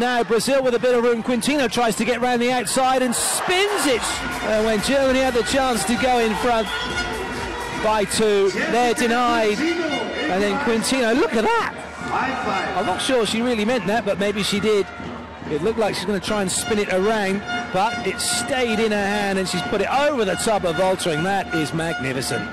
now Brazil with a bit of room. Quintino tries to get round the outside and spins it. Uh, when Germany had the chance to go in front by two, they're denied. And then Quintino, look at that. I'm not sure she really meant that, but maybe she did. It looked like she's going to try and spin it around, but it stayed in her hand and she's put it over the top of Woltering. That is magnificent.